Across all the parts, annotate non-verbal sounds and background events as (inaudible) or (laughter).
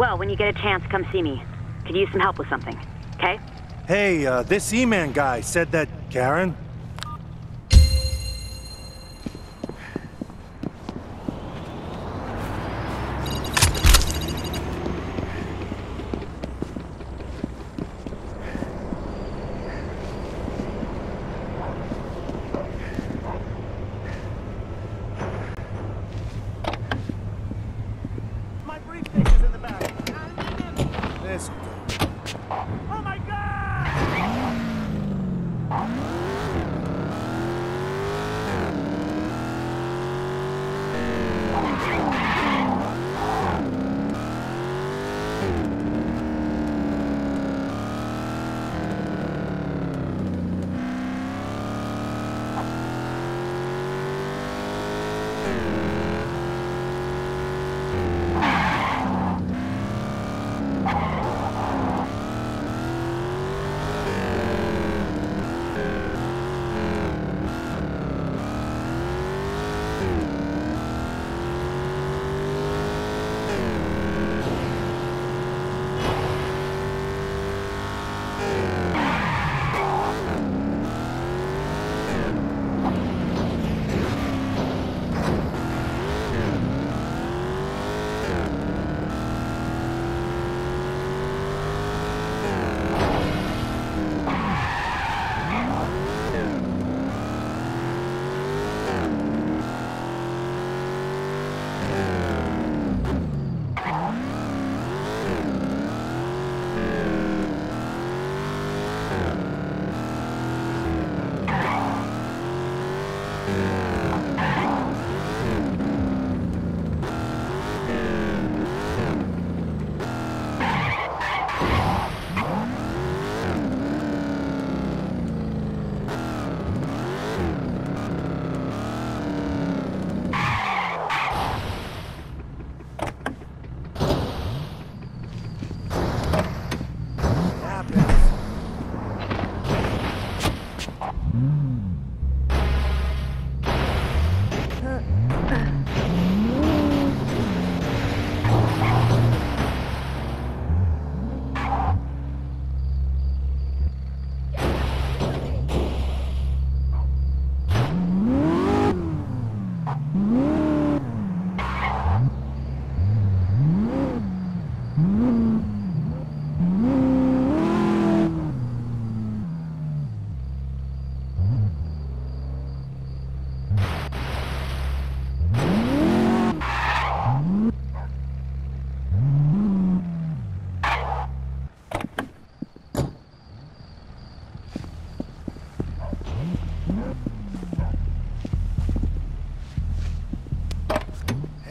Well, when you get a chance, come see me. Could use some help with something. Okay? Hey, uh, this E-Man guy said that Karen? Happens.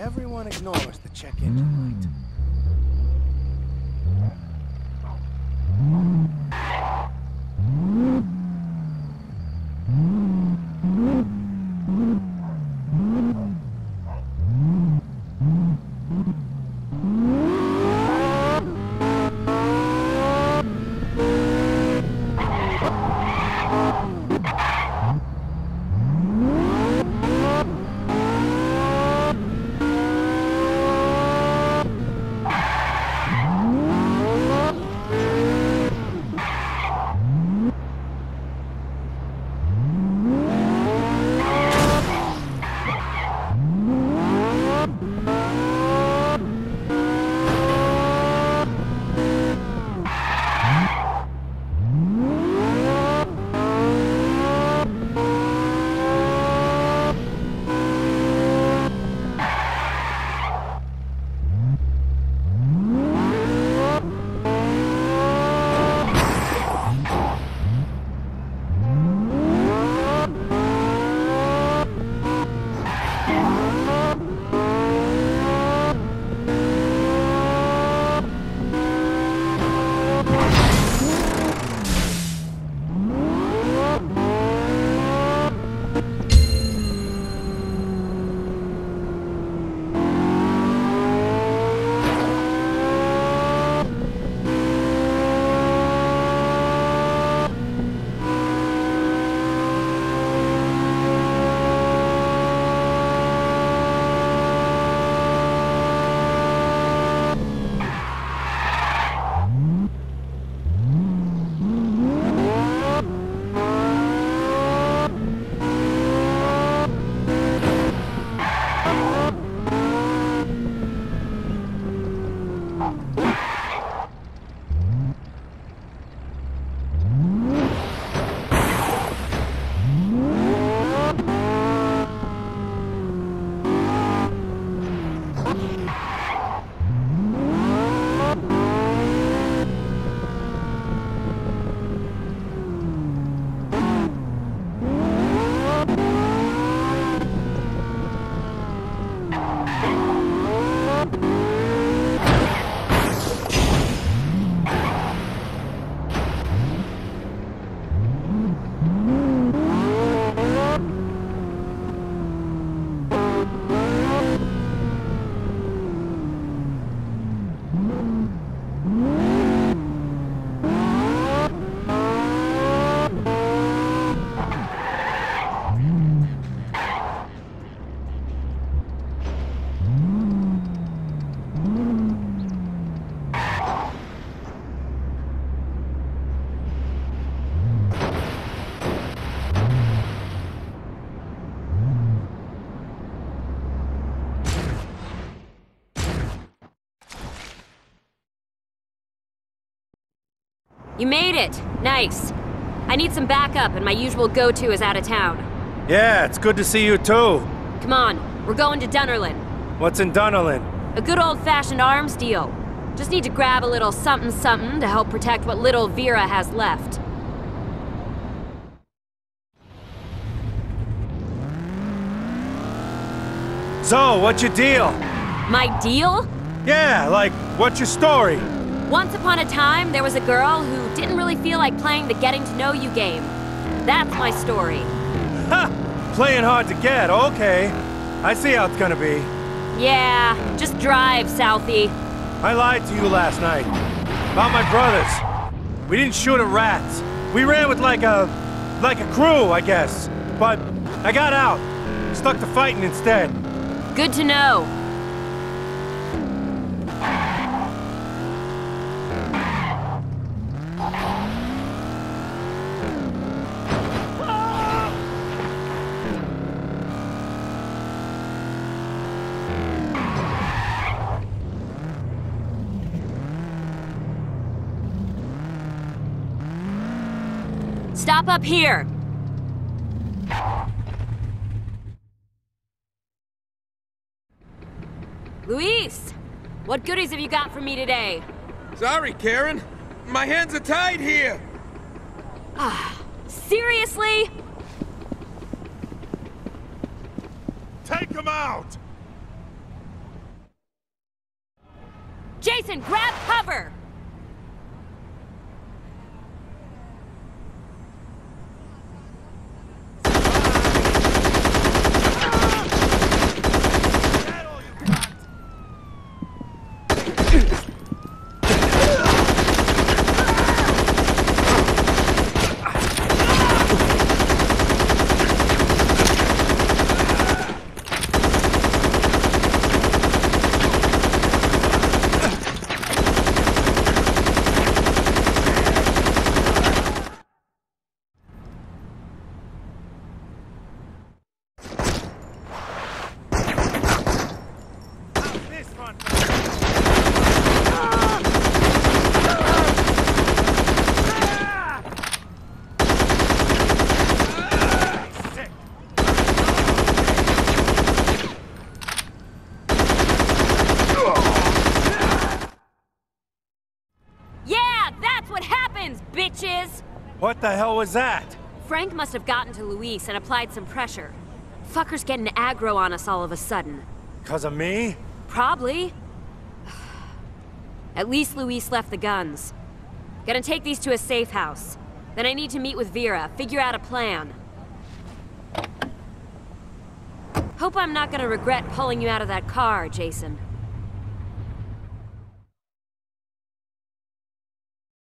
Everyone ignores the check engine You made it! Nice. I need some backup, and my usual go-to is out of town. Yeah, it's good to see you too. Come on, we're going to Dunnerlin. What's in Dunnerlin? A good old-fashioned arms deal. Just need to grab a little something-something to help protect what little Vera has left. So, what's your deal? My deal? Yeah, like, what's your story? Once upon a time, there was a girl who didn't really feel like playing the getting to know you game. That's my story. (laughs) Ha! Playing hard to get, okay. I see how it's gonna be. Yeah, just drive, Southie. I lied to you last night. About my brothers. We didn't shoot at rats. We ran with like a... like a crew, I guess. But I got out. Stuck to fighting instead. Good to know. Stop up here. Luis, what goodies have you got for me today? Sorry, Karen. My hands are tied here. Ah, Seriously? Take him out! Jason, grab cover! This one. Sick. Yeah, that's what happens, bitches! What the hell was that? Frank must have gotten to Luis and applied some pressure. Fucker's getting aggro on us all of a sudden. Cause of me? Probably. At least Luis left the guns. Gonna take these to a safe house. Then I need to meet with Vera, figure out a plan. Hope I'm not gonna regret pulling you out of that car, Jason.